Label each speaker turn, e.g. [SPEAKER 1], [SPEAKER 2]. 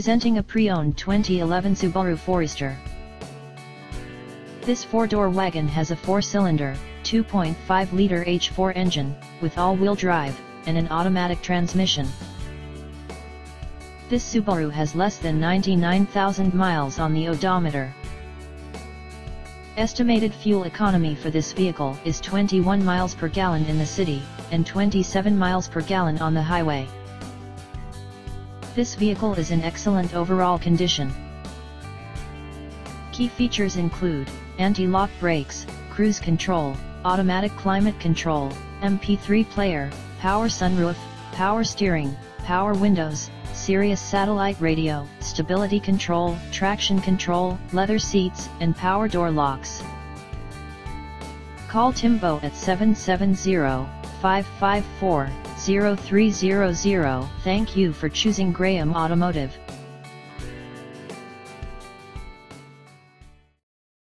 [SPEAKER 1] Presenting a pre-owned 2011 Subaru Forester. This four-door wagon has a four-cylinder, 2.5-liter H4 engine, with all-wheel drive, and an automatic transmission. This Subaru has less than 99,000 miles on the odometer. Estimated fuel economy for this vehicle is 21 miles per gallon in the city, and 27 miles per gallon on the highway. This vehicle is in excellent overall condition. Key features include, anti-lock brakes, cruise control, automatic climate control, MP3 player, power sunroof, power steering, power windows, Sirius satellite radio, stability control, traction control, leather seats, and power door locks. Call Timbo at 770-554-0300. Thank you for choosing Graham Automotive.